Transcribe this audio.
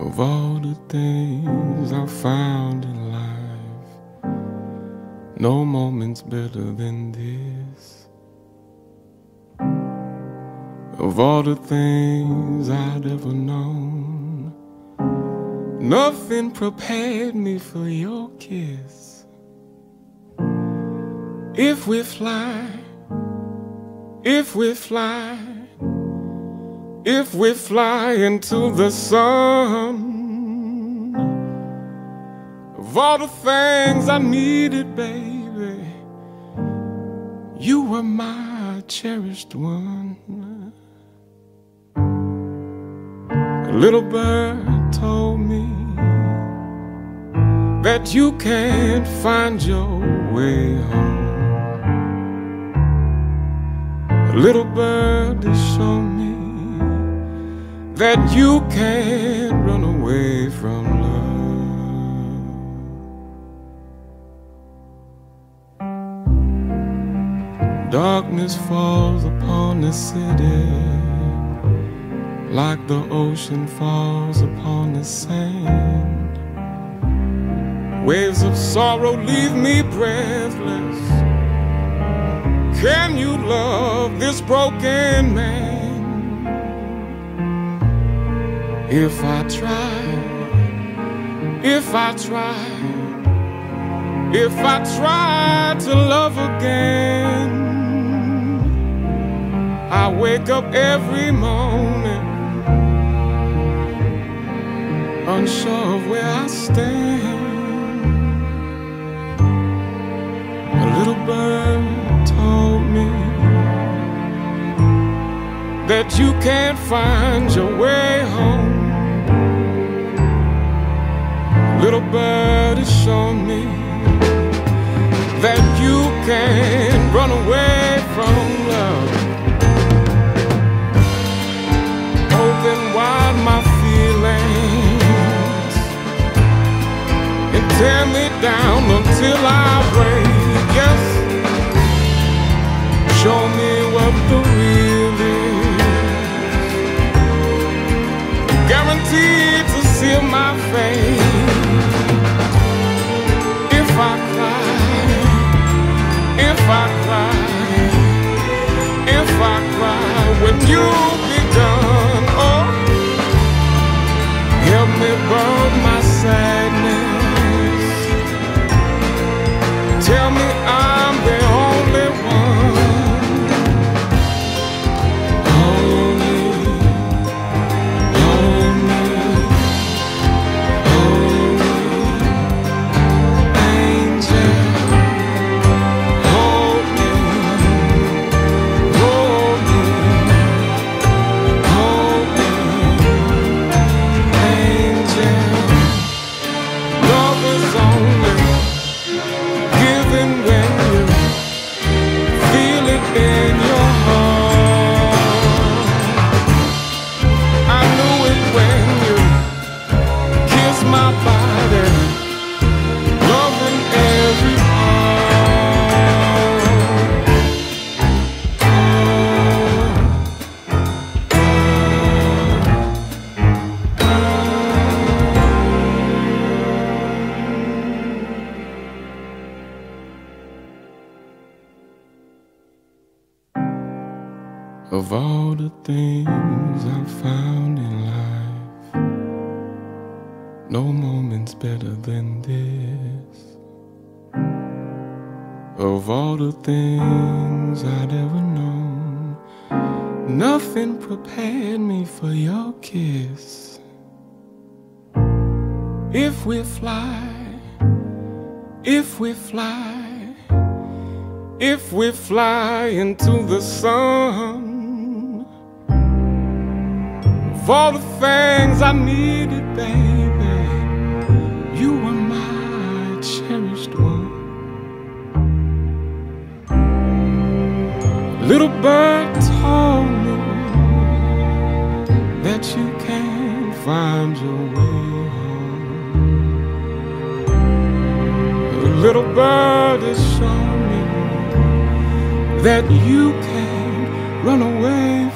Of all the things I've found in life, no moment's better than this. Of all the things I'd ever known, nothing prepared me for your kiss. If we fly, if we fly, if we fly into the sun, of all the things I needed, baby, you were my cherished one. A little bird told me that you can't find your way home. A little bird has shown me that you can't run away from love. Darkness falls upon the city like the ocean falls upon the sand. Waves of sorrow leave me breathless. Can you love this broken man? If I try, if I try, if I try to love again, I wake up every morning unsure of where I stand. A little bird told me that you can't find your way home. Little bird has shown me that you can't run away from love. Open wide my feelings and tear me down until I break. Yes, show me what the real is. Guaranteed to seal my fate. If I cry, if I cry, if I cry when you be done, oh, help me burn my sadness. Tell me I'm Of all the things I've found in life, no moment's better than this. Of all the things I'd ever known, nothing prepared me for your kiss. If we fly, if we fly, if we fly into the sun, all the things I needed, baby, you were my cherished one. Little bird told me that you can't find your way home. The little bird has shown me that you can't run away